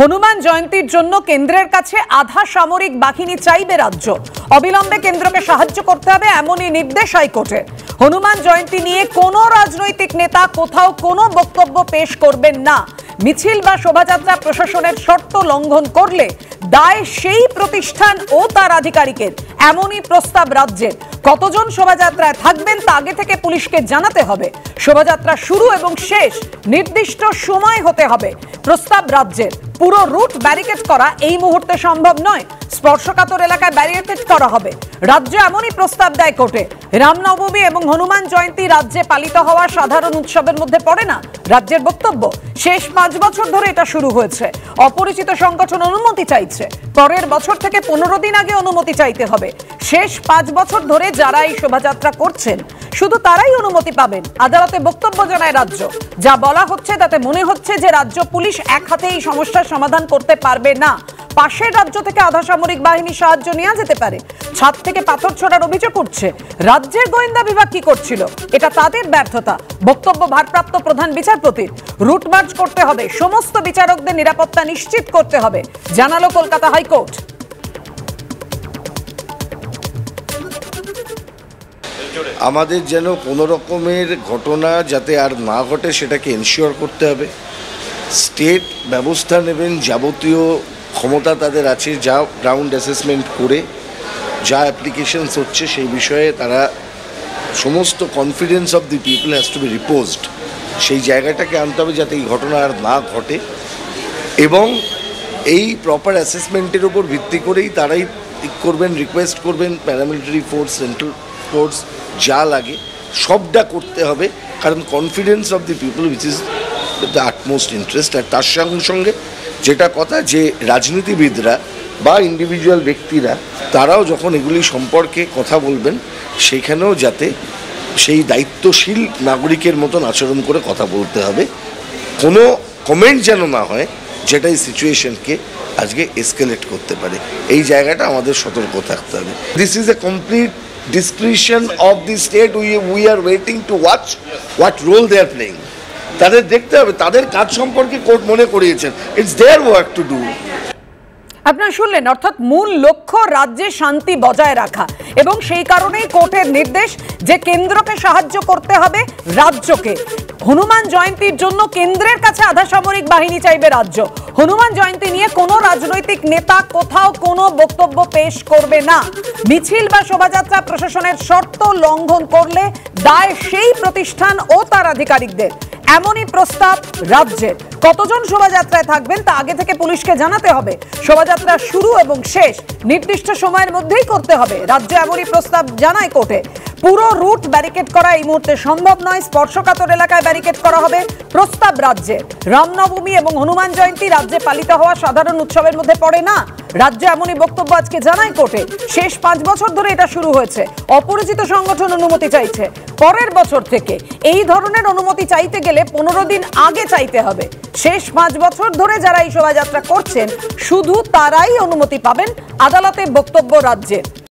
হনুমান জয়ন্তীর জন্য কেন্দ্রের কাছে আধা সামরিক বাহিনী চাইবে রাজ্য। অবিলম্বে কেন্দ্রকে সাহায্য করতে হবে এমনই নির্দেশ হাইকোর্টের। হনুমান জয়ন্তী নিয়ে কোনো রাজনৈতিক নেতা কোথাও কোনো বক্তব্য পেশ করবেন না। মিছিল বা শোভাযাত্রা প্রশাসনের শর্ত লঙ্ঘন করলে দায় সেই প্রতিষ্ঠান ও তার আধিকারিকের, এমনই প্রস্তাব রাজ্যের। কতজন শোভাযাত্রায় থাকবেন তা আগে থেকে পুলিশকে জানাতে হবে। শোভাযাত্রা শুরু এবং শেষ নির্দিষ্ট সময় হতে হবে, প্রস্তাব রাজ্যের। পুরো রুট ব্যারিকেড করা এই মুহূর্তে সম্ভব নয়। স্পর্শকাতর এলাকায় ব্যারিকেড করা হবে। রাজ্য এমনই প্রস্তাব দেয় কোর্টে। রামনবমী এবং হনুমান জয়ন্তী রাজ্যে পালিত হওয়া সাধারণ উৎসবের মধ্যে পড়ে না রাজ্যের বক্তব্য। শেষ পাঁচ বছর ধরে এটা শুরু হয়েছে। অপরিচিত সংগঠন অনুমতি চাইছে। পরের বছর থেকে পনেরো দিন আগে অনুমতি চাইতে হবে। শেষ পাঁচ বছর ধরে যারা এই শোভাযাত্রা করছেন, শুধু তারাই অনুমতি পাবেন, আদালতে বক্তব্য জানায় রাজ্য। যা বলা হচ্ছে তাতে মনে হচ্ছে যে রাজ্য পুলিশ এক হাতে এই সমস্যার সমাধান করতে পারবে না। পাশের রাজ্য থেকে আধা সামরিক বাহিনী সাহায্য নেওয়া যেতে পারে। ছাদ থেকে পাথর ছোড়ার অভিযোগ উঠছে। রাজ্যের গোয়েন্দা বিভাগ কি করছিল? এটা তাদের ব্যর্থতা। বক্তব্য ভারপ্রাপ্ত প্রধান বিচারপতির। রুট মার্চ করতে হবে। সমস্ত বিচারকদের নিরাপত্তা নিশ্চিত করতে হবে। জানালো কলকাতা হাইকোর্ট। আমাদের যেন কোনো রকমের ঘটনা যাতে আর না ঘটে, সেটাকে এনশিওর করতে হবে। স্টেট ব্যবস্থা নেবেন যাবতীয় ক্ষমতা তাদের আছে, যা গ্রাউন্ড অ্যাসেসমেন্ট করে যা অ্যাপ্লিকেশনস হচ্ছে, সেই বিষয়ে তারা সমস্ত confidence of the people has to be reposed সেই জায়গাটাকে আনতে হবে যাতে এই ঘটনা আর না ঘটে। এবং এই প্রপার অ্যাসেসমেন্টের উপর ভিত্তি করেই তারাই করবেন রিকোয়েস্ট করবেন প্যারামিলিটারি ফোর্স সেন্ট্রাল ফোর্স যা লাগে, সবটা করতে হবে। কারণ confidence of the people which is the utmost interest আর তার সঙ্গে সঙ্গে যেটা কথা যে রাজনীতিবিদরা বা ইন্ডিভিজুয়াল ব্যক্তিরা, তারাও যখন এগুলি সম্পর্কে কথা বলবেন, সেখানেও যাতে সেই দায়িত্বশীল নাগরিকের মতন আচরণ করে কথা বলতে হবে। কোনো কমেন্ট যেন না হয়, যেটা এই সিচুয়েশনকে আজকে এসকেলেট করতে পারে। এই জায়গাটা আমাদের সতর্ক থাকতে হবে। This is a complete description of the state we we are waiting to watch what role they are playing তাদের দেখতে হবে, তাদের কাজ সম্পর্কে কোর্ট মনে করিয়েছেন। It's their work to do আপনারা শুনলেন, অর্থাৎ মূল লক্ষ্য রাজ্যে শান্তি বজায় রাখা এবং সেই কারণেই কোর্টের নির্দেশ যে কেন্দ্রকে সাহায্য করতে হবে রাজ্যকে। হনুমান জয়ন্তীর জন্য কেন্দ্রের কাছে আধা সামরিক বাহিনী চাইবে রাজ্য। হনুমান জয়ন্তী নিয়ে কোনো রাজনৈতিক নেতা কোথাও কোনো বক্তব্য পেশ করবে না। মিছিল বা শোভাযাত্রা প্রশাসনের শর্ত লঙ্ঘন করলে দায় সেই প্রতিষ্ঠান ও তার আধিকারিকদের। এমনই প্রস্তাব রাজ্যের। কতজন শোভাযাত্রায় থাকবেন তা আগে থেকে পুলিশকে জানাতে হবে। শোভাযাত্রা শুরু এবং শেষ নির্দিষ্ট সময়ের মধ্যেই করতে হবে। রাজ্য এমনই প্রস্তাব জানায় কোর্টে। পুরো রুট ব্যারিকেড করা এই মুহূর্তে সম্ভব নয়। স্পর্শকাতর এলাকায় ব্যারিকেড করা হবে প্রস্তাব রাজ্যে রামনবমী এবং হনুমান জয়ন্তী রাজ্যে পালিত হওয়া সাধারণ উৎসবের মধ্যে পড়ে না। রাজ্য এমনই বক্তব্য আজকে জানায় কোর্টে। শেষ পাঁচ বছর ধরে এটা শুরু হয়েছে। অপরিচিত সংগঠন অনুমতি চাইছে। পরের বছর থেকে এই ধরনের অনুমতি চাইতে গেলে পনেরো দিন আগে চাইতে হবে। শেষ পাঁচ বছর ধরে যারা এই শোভাযাত্রা করছেন, শুধু তারাই অনুমতি পাবেন আদালতে বক্তব্য রাজ্যের।